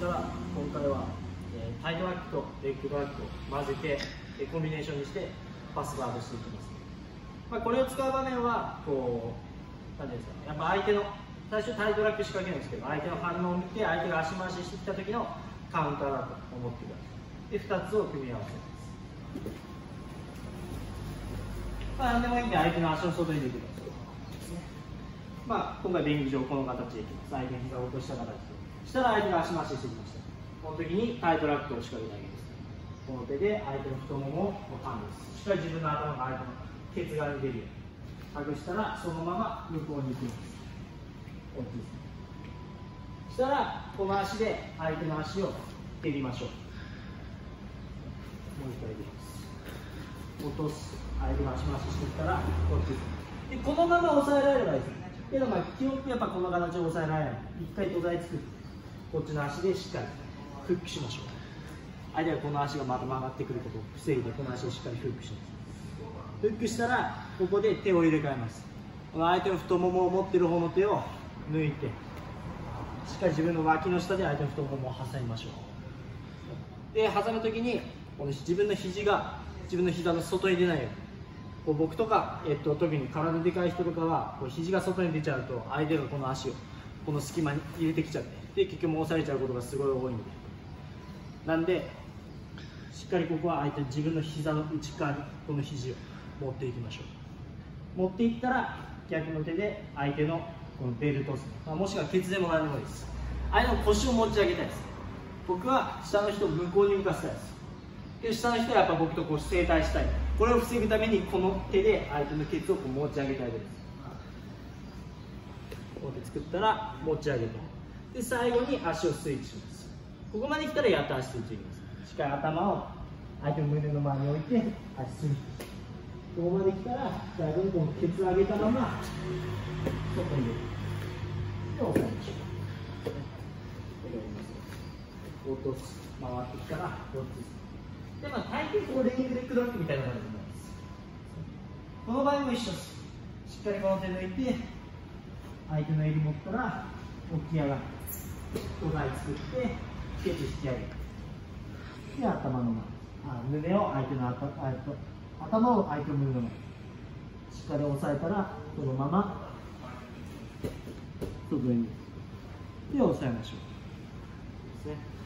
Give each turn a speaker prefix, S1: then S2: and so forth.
S1: したら今回は、えー、タイトラックとレッグドラックを混ぜて、え、コンビネーションにしてパスガードしていきます、まあ、これを使う場面はこう何ていうんですかやっぱ相手の最初タイトラック仕掛けるんですけど相手の反応を見て相手が足回ししてきた時のカウンターだと思ってください。で2つを組み合わせます。まあ、何でもいいんで相手の足の外に出てください。まあ、今回便宜上この形でいきます。相手の膝を落とした形で。したら相手が足回ししてきましたこの時にタイトラックを仕掛けてあげますこの手で相手の太ももをタンですしっかり自分の頭が相手のケツ側に出るように隠したらそのまま向こうに行きますこっちですしたらこの足で相手の足を蹴りましょうもう一回できます落とす相手が足回ししてきたらこっちですでこのまま押さえられればいいですけどまあ基本やっぱこの形を押さえられない一回土台作ってこっちの足でしっかりフックしましょう。相手はこの足がまた曲がってくることを防いでこの足をしっかりフックします。フックしたらここで手を入れ替えます。この相手の太ももを持ってる方の手を抜いてしっかり自分の脇の下で相手の太ももを挟みましょう。で挟む時にこの自分の肘が自分の膝の外に出ないように。こう僕とか、えっと、特に体でかい人とかはこう肘が外に出ちゃうと相手がこの足をこの隙間に入れてきちゃってで結局も押されちゃうことがすごい多いんで。なんでしっかりここは相手自分の膝の内側にこの肘を持っていきましょう。持っていったら逆の手で相手のこのベルト、まあ、もしくはケツでも何でもいいです。相手の腰を持ち上げたいです。僕は下の人を向こうに向かせたいです。で下の人はやっぱ僕とこう正対したい。これを防ぐためにこの手で相手のケツをこう持ち上げてあげるこうやって作ったら持ち上げてで最後に足をスイッチします。ここまで来たらやっと足スイッチいきます。しっかり頭を相手の胸の前に置いて足スイッチ。ここまで来たら最後にこのケツ上げたまま外に出るで押さえましょう落とす。回ってきたらこっちでまあ大抵こうレイングレッグドラッグみたいな感じになります。この場合も一緒です。しっかりこの手抜いて相手の襟持ったら起き上がる土台作ってケツ引き上げるで頭の前あ胸を相手の頭を相手の胸の前しっかり押さえたらそのまま外に。で押さえましょう。ですね。